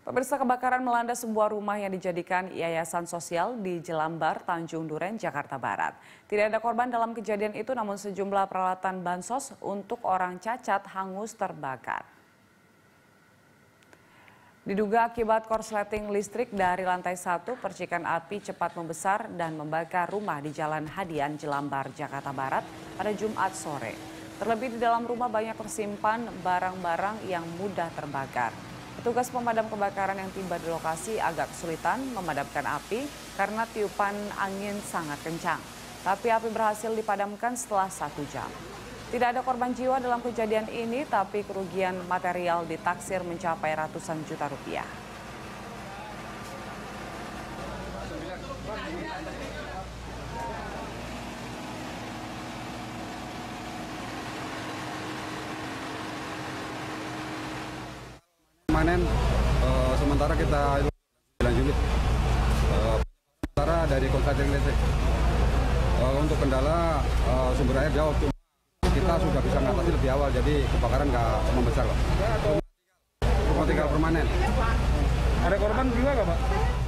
Pemirsa kebakaran melanda sebuah rumah yang dijadikan yayasan sosial di Jelambar, Tanjung Duren, Jakarta Barat. Tidak ada korban dalam kejadian itu namun sejumlah peralatan bansos untuk orang cacat hangus terbakar. Diduga akibat korsleting listrik dari lantai satu, percikan api cepat membesar dan membakar rumah di Jalan Hadian, Jelambar, Jakarta Barat pada Jumat sore. Terlebih di dalam rumah banyak tersimpan barang-barang yang mudah terbakar. Petugas pemadam kebakaran yang tiba di lokasi agak kesulitan memadamkan api karena tiupan angin sangat kencang. Tapi api berhasil dipadamkan setelah satu jam. Tidak ada korban jiwa dalam kejadian ini, tapi kerugian material ditaksir mencapai ratusan juta rupiah. Permanen uh, sementara kita bulan Juli. Uh, sementara dari konsultan listrik. Uh, untuk kendala uh, sumber air jauh kita sudah bisa mengatasi lebih awal jadi kebakaran nggak membesar pak. Cuma tinggal permanen. Ada korban jiwa nggak pak?